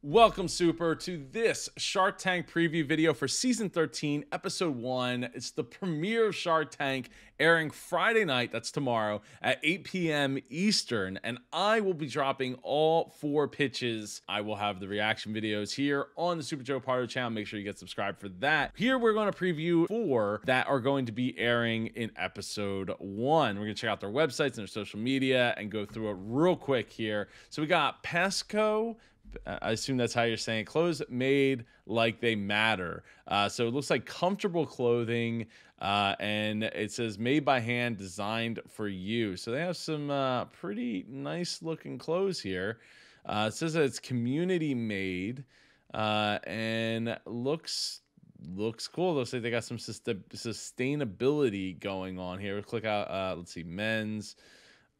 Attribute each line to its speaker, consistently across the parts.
Speaker 1: Welcome, Super, to this Shark Tank preview video for season 13, episode 1. It's the premiere of Shark Tank airing Friday night, that's tomorrow, at 8 p.m. Eastern. And I will be dropping all four pitches. I will have the reaction videos here on the Super Joe Pardo channel. Make sure you get subscribed for that. Here, we're going to preview four that are going to be airing in episode 1. We're going to check out their websites and their social media and go through it real quick here. So we got Paskho. I assume that's how you're saying it. clothes made like they matter. Uh, so it looks like comfortable clothing, uh, and it says made by hand, designed for you. So they have some uh, pretty nice looking clothes here. Uh, it says that it's community made, uh, and looks looks cool. Looks like they got some sustainability going on here. Click out. Uh, let's see, men's.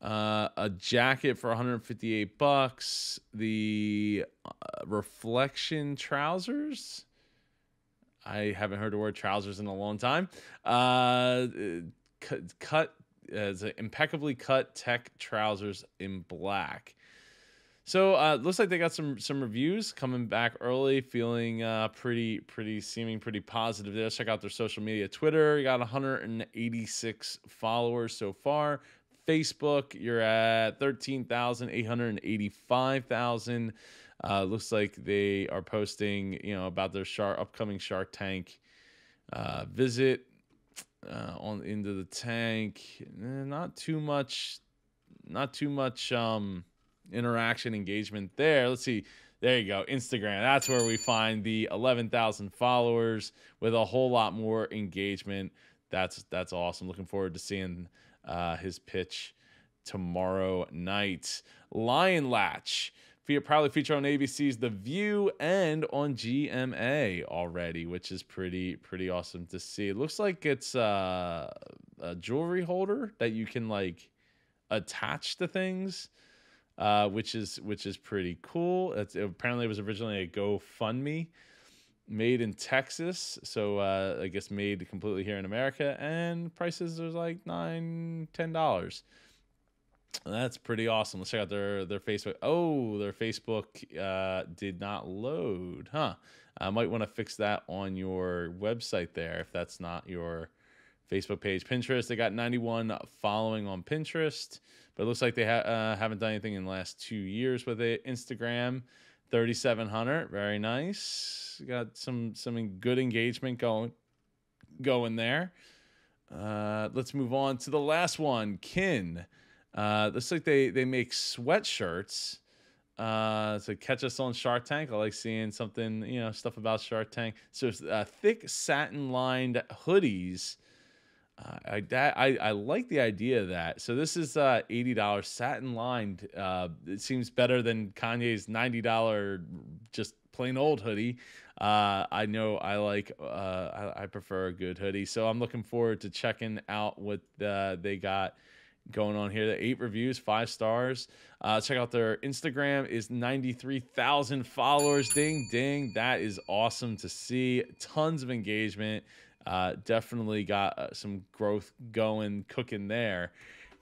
Speaker 1: Uh, a jacket for 158 bucks. The uh, reflection trousers. I haven't heard the word trousers in a long time. Uh, cut, cut as impeccably cut tech trousers in black. So uh, looks like they got some some reviews coming back early, feeling uh, pretty pretty seeming pretty positive. There, check out their social media. Twitter, you got 186 followers so far. Facebook, you're at 13,885,000. Uh, looks like they are posting, you know, about their shark upcoming Shark Tank uh, visit uh, on into the tank. Eh, not too much, not too much um, interaction engagement there. Let's see. There you go, Instagram. That's where we find the 11,000 followers with a whole lot more engagement. That's that's awesome. Looking forward to seeing uh, his pitch tomorrow night. Lion Latch probably feature on ABC's The View and on GMA already, which is pretty pretty awesome to see. It looks like it's uh, a jewelry holder that you can like attach to things, uh, which is which is pretty cool. It's, it apparently it was originally a GoFundMe made in Texas, so uh, I guess made completely here in America, and prices are like nine, ten dollars. That's pretty awesome. Let's check out their their Facebook. Oh, their Facebook uh, did not load, huh? I might want to fix that on your website there if that's not your Facebook page. Pinterest, they got 91 following on Pinterest, but it looks like they ha- uh, haven't done anything in the last two years with it. Instagram, 3,700, very nice. Got some some good engagement going going there. Uh, let's move on to the last one, Kin. Uh, looks like they they make sweatshirts uh, to catch us on Shark Tank. I like seeing something, you know, stuff about Shark Tank. So uh, thick satin lined hoodies. Uh, I, that, I I like the idea of that. So this is uh, eighty dollars satin lined. Uh, it seems better than Kanye's ninety dollar just plain old hoodie. Uh, I know I like uh, I, I, prefer a good hoodie, so I'm looking forward to checking out what they got going on here. The eight reviews, five stars. Uh, check out their Instagram is 93,000 followers. Ding, ding. That is awesome to see. Tons of engagement. Uh, definitely got uh, some growth going, cooking there.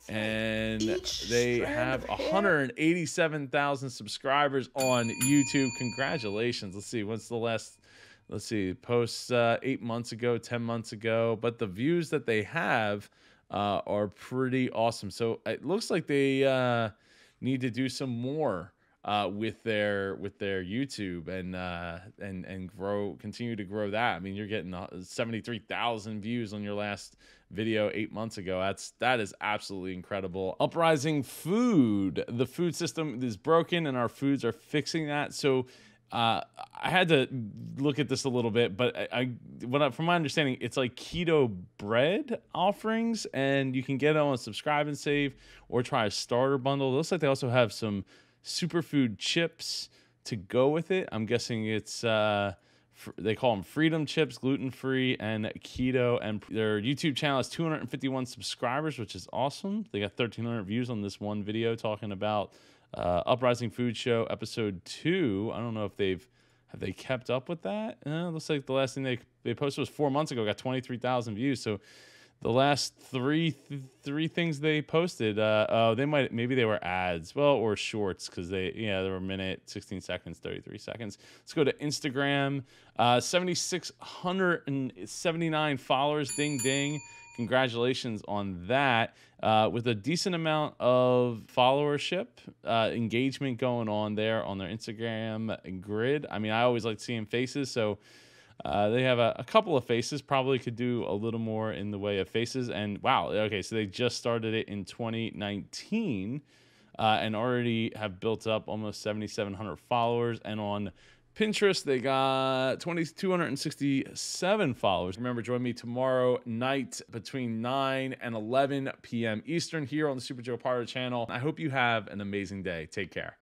Speaker 1: And they have 187,000 subscribers on YouTube. Congratulations. Let's see. What's the last? Let's see. Posts uh, eight months ago, 10 months ago. But the views that they have uh, are pretty awesome. So it looks like they uh, need to do some more uh, with their with their YouTube and uh, and and grow continue to grow that. I mean, you're getting uh, seventy three thousand views on your last video eight months ago. That's that is absolutely incredible. Uprising Food, the food system is broken, and our foods are fixing that. So uh, I had to look at this a little bit, but I, I when I, from my understanding, it's like keto bread offerings, and you can get it on subscribe and save, or try a starter bundle. It looks like they also have some superfood chips to go with it. I'm guessing it's uh, they call them freedom chips, gluten free and keto. And their YouTube channel has 251 subscribers, which is awesome. They got 1,300 views on this one video talking about uh, Uprising Food Show episode two. I don't know if they've have they kept up with that. Uh, looks like the last thing they they posted was four months ago. Got twenty three thousand views. So the last three th- three things they posted uh oh they might maybe they were ads. Well or shorts because they yeah they were a minute 16 seconds 33 seconds. Let's go to instagram. Uh 7679 followers. Ding ding. Congratulations on that. Uh, with a decent amount of followership uh, engagement going on there on their instagram grid. I mean i always like seeing faces so uh, they have a, a, couple of faces, probably could do a little more in the way of faces. And wow, okay, so they just started it in 2019 uh, and already have built up almost 7,700 followers. And on Pinterest, they got 2,267 followers. Remember, join me tomorrow night between 9 and 11 p.m. Eastern here on the Super Joe Pardo channel. I hope you have an amazing day. Take care.